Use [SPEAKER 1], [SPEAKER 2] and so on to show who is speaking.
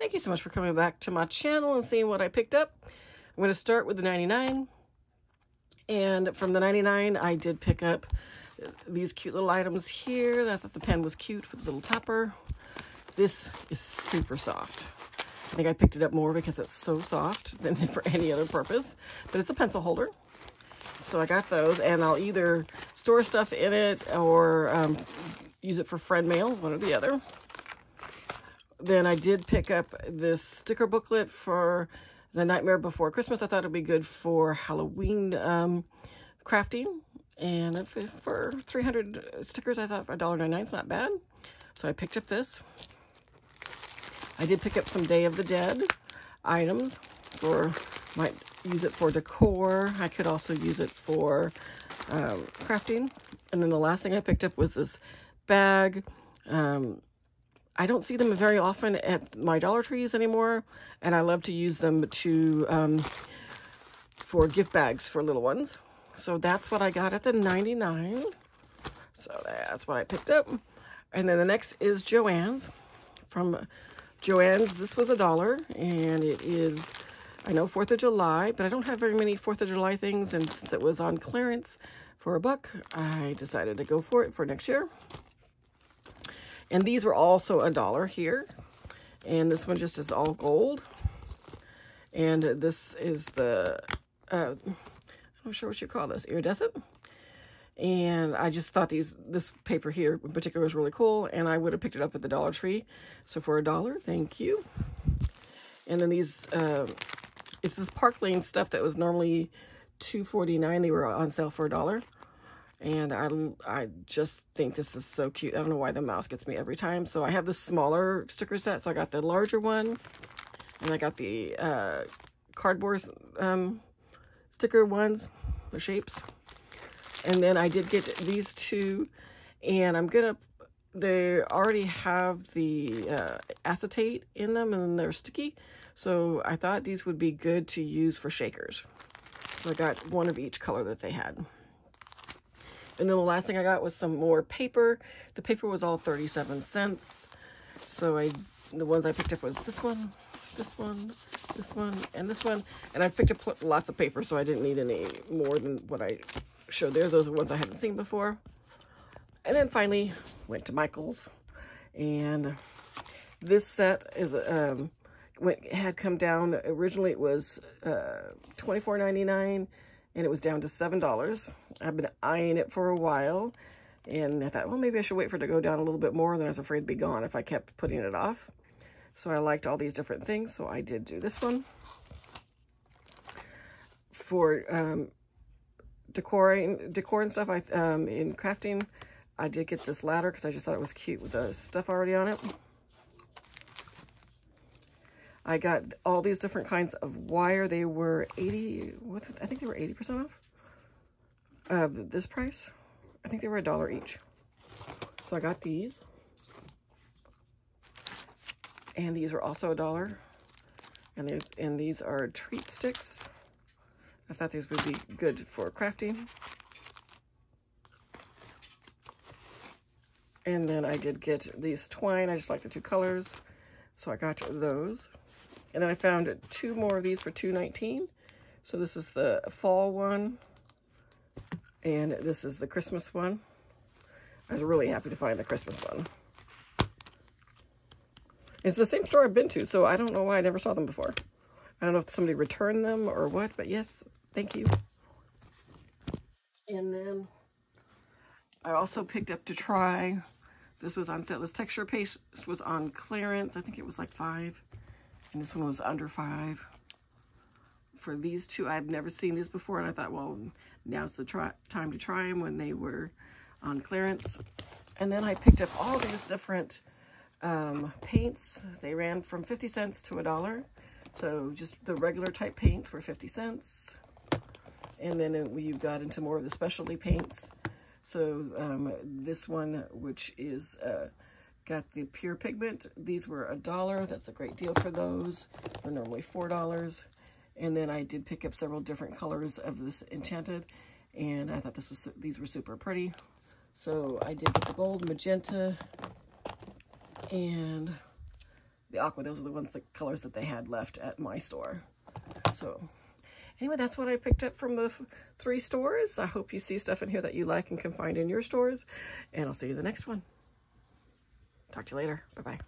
[SPEAKER 1] Thank you so much for coming back to my channel and seeing what I picked up. I'm going to start with the 99. And from the 99, I did pick up these cute little items here. I thought the pen was cute with the little topper. This is super soft. I think I picked it up more because it's so soft than for any other purpose. But it's a pencil holder. So I got those. And I'll either store stuff in it or um, use it for friend mail, one or the other then I did pick up this sticker booklet for The Nightmare Before Christmas. I thought it'd be good for Halloween um, crafting. And for 300 stickers, I thought $1.99 is not bad. So I picked up this. I did pick up some Day of the Dead items for, might use it for decor. I could also use it for um, crafting. And then the last thing I picked up was this bag. Um, I don't see them very often at my Dollar Trees anymore, and I love to use them to um, for gift bags for little ones. So that's what I got at the 99. So that's what I picked up. And then the next is Joann's. From Joann's, this was a dollar, and it is, I know 4th of July, but I don't have very many 4th of July things, and since it was on clearance for a buck, I decided to go for it for next year. And these were also a dollar here. And this one just is all gold. And this is the, uh, I'm not sure what you call this, iridescent. And I just thought these, this paper here in particular was really cool. And I would have picked it up at the Dollar Tree. So for a dollar, thank you. And then these, uh, it's this Park Lane stuff that was normally $2.49. They were on sale for a dollar. And I, I just think this is so cute. I don't know why the mouse gets me every time. So I have the smaller sticker set. So I got the larger one. And I got the uh, cardboard um, sticker ones, the shapes. And then I did get these two. And I'm going to, they already have the uh, acetate in them and they're sticky. So I thought these would be good to use for shakers. So I got one of each color that they had. And then the last thing I got was some more paper. The paper was all 37 cents. So I, the ones I picked up was this one, this one, this one, and this one. And I picked up lots of paper, so I didn't need any more than what I showed there. Those are ones I hadn't seen before. And then finally went to Michael's. And this set is um, went, had come down. Originally it was uh, $24.99 and it was down to $7. I've been eyeing it for a while, and I thought, well, maybe I should wait for it to go down a little bit more, then I was afraid to be gone if I kept putting it off. So I liked all these different things, so I did do this one. For um, decoring, decor and stuff I, um, in crafting, I did get this ladder because I just thought it was cute with the stuff already on it. I got all these different kinds of wire. They were 80, what, I think they were 80% off of this price. I think they were a dollar each. So I got these. And these are also a dollar. And, and these are treat sticks. I thought these would be good for crafting. And then I did get these twine. I just like the two colors. So I got those. And then I found two more of these for $2.19. So this is the fall one. And this is the Christmas one. I was really happy to find the Christmas one. It's the same store I've been to, so I don't know why I never saw them before. I don't know if somebody returned them or what, but yes, thank you. And then I also picked up to try, this was on sale, this texture paste was on clearance. I think it was like five and this one was under five. For these two, I've never seen these before, and I thought, well, now's the try time to try them when they were on clearance. And then I picked up all these different um, paints. They ran from 50 cents to a dollar. So just the regular type paints were 50 cents. And then we got into more of the specialty paints. So um, this one, which is uh, Got the pure pigment. These were a dollar. That's a great deal for those. They're normally $4. And then I did pick up several different colors of this Enchanted. And I thought this was these were super pretty. So I did get the gold, magenta, and the aqua. Those are the ones, the colors that they had left at my store. So anyway, that's what I picked up from the three stores. I hope you see stuff in here that you like and can find in your stores. And I'll see you the next one. Talk to you later. Bye-bye.